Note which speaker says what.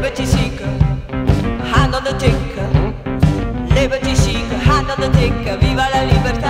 Speaker 1: liberty seeker, hand on the tinker, liberty seeker, hand on the tinker, viva la libertà.